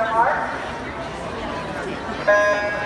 their mark. Um,